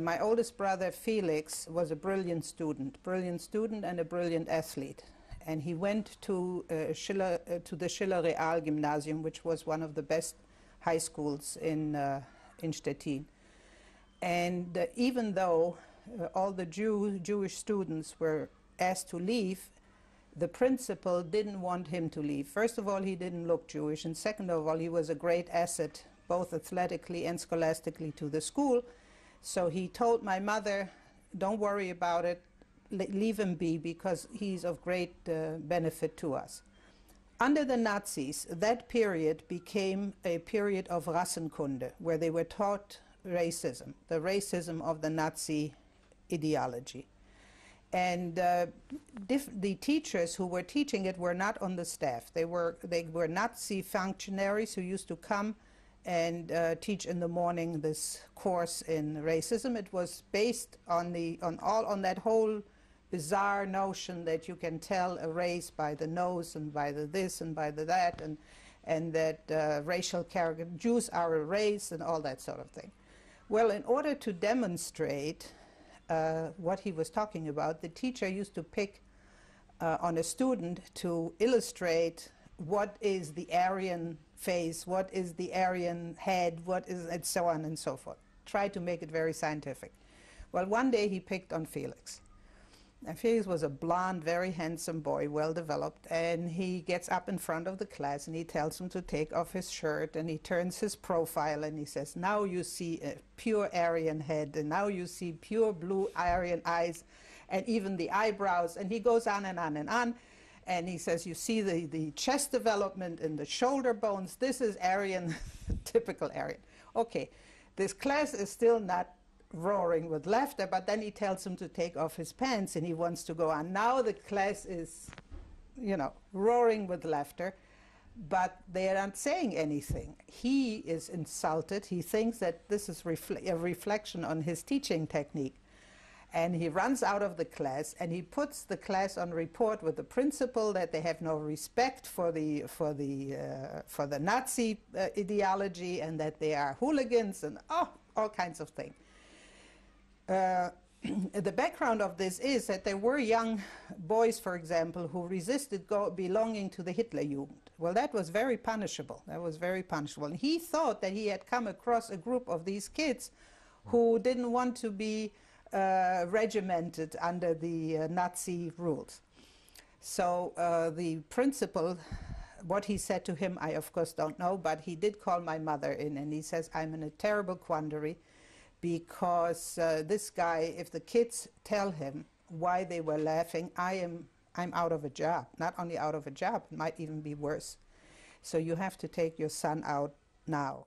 My oldest brother Felix was a brilliant student, brilliant student and a brilliant athlete. And he went to, uh, Schiller, uh, to the Schiller Real Gymnasium, which was one of the best high schools in, uh, in Stettin. And uh, even though uh, all the Jew, Jewish students were asked to leave, the principal didn't want him to leave. First of all, he didn't look Jewish, and second of all, he was a great asset, both athletically and scholastically, to the school. So he told my mother, don't worry about it, leave him be because he's of great uh, benefit to us. Under the Nazis, that period became a period of Rassenkunde, where they were taught racism, the racism of the Nazi ideology. And uh, the teachers who were teaching it were not on the staff. They were, they were Nazi functionaries who used to come and uh, teach in the morning this course in racism. It was based on, the, on, all, on that whole bizarre notion that you can tell a race by the nose and by the this and by the that and, and that uh, racial character, Jews are a race and all that sort of thing. Well, in order to demonstrate uh, what he was talking about, the teacher used to pick uh, on a student to illustrate what is the Aryan face, what is the Aryan head, what is, and so on and so forth. Try to make it very scientific. Well, one day he picked on Felix. And Felix was a blond, very handsome boy, well developed, and he gets up in front of the class and he tells him to take off his shirt and he turns his profile and he says, Now you see a pure Aryan head, and now you see pure blue Aryan eyes, and even the eyebrows. And he goes on and on and on. And he says, You see the, the chest development and the shoulder bones. This is Aryan, typical Aryan. Okay, this class is still not roaring with laughter, but then he tells him to take off his pants and he wants to go on. Now the class is, you know, roaring with laughter, but they are not saying anything. He is insulted. He thinks that this is refle a reflection on his teaching technique. And he runs out of the class and he puts the class on report with the principal that they have no respect for the, for the, uh, for the Nazi uh, ideology and that they are hooligans and oh, all kinds of things. Uh, the background of this is that there were young boys, for example, who resisted belonging to the Hitlerjugend. Well, that was very punishable. That was very punishable. And he thought that he had come across a group of these kids who didn't want to be regimented under the uh, Nazi rules. So uh, the principal, what he said to him, I of course don't know, but he did call my mother in and he says, I'm in a terrible quandary because uh, this guy, if the kids tell him why they were laughing, I am I'm out of a job. Not only out of a job, it might even be worse. So you have to take your son out now.